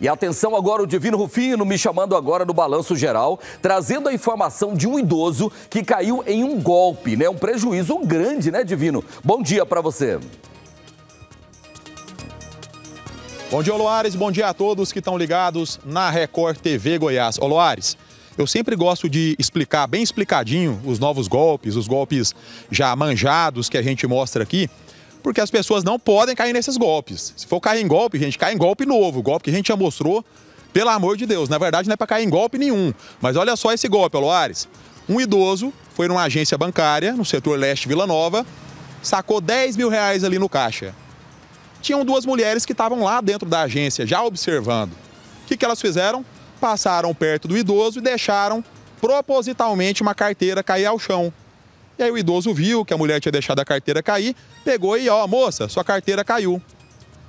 E atenção agora, o Divino Rufino me chamando agora no Balanço Geral, trazendo a informação de um idoso que caiu em um golpe, né? Um prejuízo grande, né, Divino? Bom dia para você. Bom dia, Oloares. Bom dia a todos que estão ligados na Record TV Goiás. Oloares, eu sempre gosto de explicar bem explicadinho os novos golpes, os golpes já manjados que a gente mostra aqui porque as pessoas não podem cair nesses golpes. Se for cair em golpe, gente, cai em golpe novo, golpe que a gente já mostrou, pelo amor de Deus. Na verdade, não é para cair em golpe nenhum. Mas olha só esse golpe, Aloares. Um idoso foi numa agência bancária, no setor leste Vila Nova, sacou 10 mil reais ali no caixa. Tinham duas mulheres que estavam lá dentro da agência, já observando. O que, que elas fizeram? Passaram perto do idoso e deixaram propositalmente uma carteira cair ao chão. E aí o idoso viu que a mulher tinha deixado a carteira cair, pegou e, ó, moça, sua carteira caiu.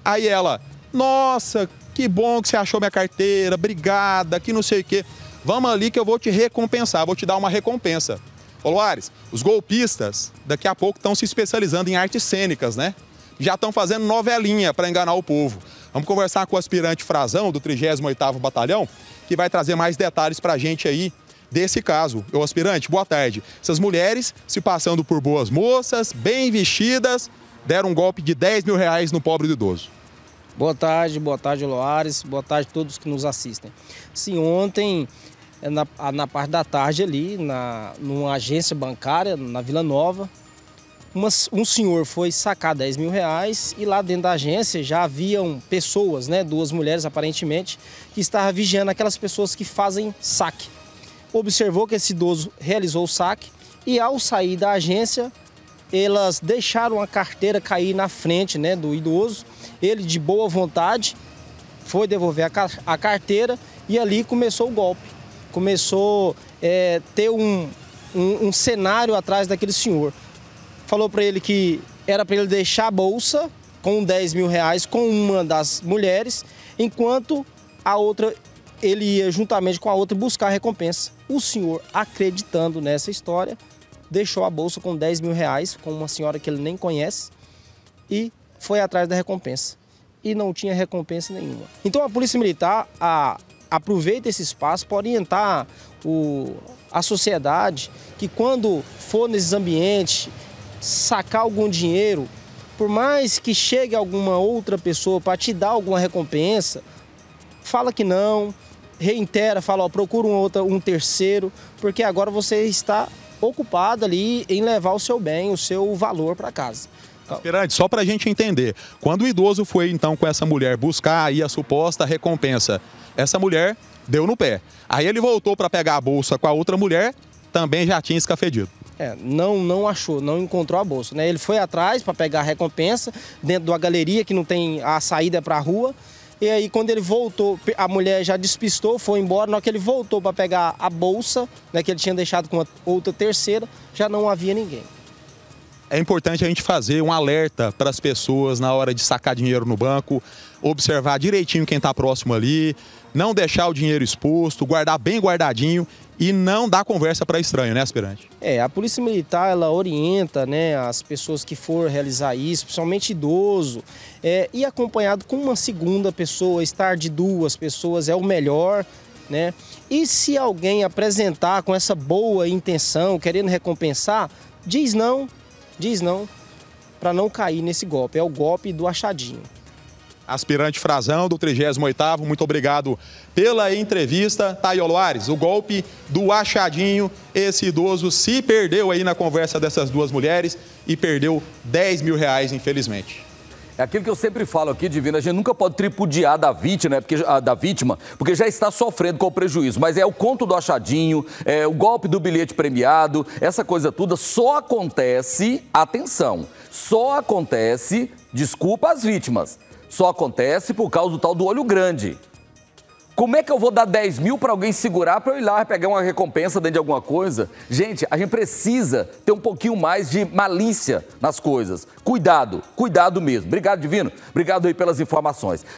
Aí ela, nossa, que bom que você achou minha carteira, obrigada, que não sei o quê. Vamos ali que eu vou te recompensar, vou te dar uma recompensa. Ô Luares, os golpistas daqui a pouco estão se especializando em artes cênicas, né? Já estão fazendo novelinha para enganar o povo. Vamos conversar com o aspirante Frazão, do 38º Batalhão, que vai trazer mais detalhes para a gente aí desse caso. O aspirante, boa tarde. Essas mulheres se passando por boas moças, bem vestidas, deram um golpe de 10 mil reais no pobre do idoso. Boa tarde, boa tarde, Loares, boa tarde a todos que nos assistem. Sim, ontem, é na, na parte da tarde ali, na, numa agência bancária, na Vila Nova, uma, um senhor foi sacar 10 mil reais e lá dentro da agência já haviam pessoas, né, duas mulheres aparentemente, que estavam vigiando aquelas pessoas que fazem saque observou que esse idoso realizou o saque e ao sair da agência, elas deixaram a carteira cair na frente né, do idoso. Ele, de boa vontade, foi devolver a, a carteira e ali começou o golpe. Começou é, ter um, um, um cenário atrás daquele senhor. Falou para ele que era para ele deixar a bolsa com 10 mil reais com uma das mulheres, enquanto a outra ele ia juntamente com a outra buscar a recompensa. O senhor, acreditando nessa história, deixou a bolsa com 10 mil reais com uma senhora que ele nem conhece e foi atrás da recompensa. E não tinha recompensa nenhuma. Então a Polícia Militar a, aproveita esse espaço para orientar o, a sociedade que quando for nesses ambientes sacar algum dinheiro, por mais que chegue alguma outra pessoa para te dar alguma recompensa, fala que não, reitera, fala, ó, procura um, outro, um terceiro, porque agora você está ocupado ali em levar o seu bem, o seu valor para casa. Aspirante, só para a gente entender, quando o idoso foi então com essa mulher buscar aí a suposta recompensa, essa mulher deu no pé. Aí ele voltou para pegar a bolsa com a outra mulher, também já tinha escafedido. É, não, não achou, não encontrou a bolsa. Né? Ele foi atrás para pegar a recompensa dentro de uma galeria que não tem a saída para a rua. E aí, quando ele voltou, a mulher já despistou, foi embora. Na hora que ele voltou para pegar a bolsa, né, que ele tinha deixado com outra terceira, já não havia ninguém. É importante a gente fazer um alerta para as pessoas na hora de sacar dinheiro no banco, observar direitinho quem está próximo ali, não deixar o dinheiro exposto, guardar bem guardadinho e não dar conversa para estranho, né, aspirante? É, a Polícia Militar, ela orienta, né, as pessoas que for realizar isso, principalmente idoso, é, e acompanhado com uma segunda pessoa, estar de duas pessoas é o melhor, né? E se alguém apresentar com essa boa intenção, querendo recompensar, diz não, diz não, para não cair nesse golpe. É o golpe do achadinho aspirante Frazão do 38º, muito obrigado pela entrevista. Taio Loares, o golpe do achadinho, esse idoso se perdeu aí na conversa dessas duas mulheres e perdeu 10 mil reais, infelizmente. É aquilo que eu sempre falo aqui, Divina, a gente nunca pode tripudiar da vítima, né? porque, da vítima, porque já está sofrendo com o prejuízo. Mas é o conto do achadinho, é o golpe do bilhete premiado, essa coisa toda só acontece, atenção, só acontece, desculpa as vítimas, só acontece por causa do tal do olho grande. Como é que eu vou dar 10 mil para alguém segurar para eu ir lá pegar uma recompensa dentro de alguma coisa? Gente, a gente precisa ter um pouquinho mais de malícia nas coisas. Cuidado, cuidado mesmo. Obrigado, Divino. Obrigado aí pelas informações.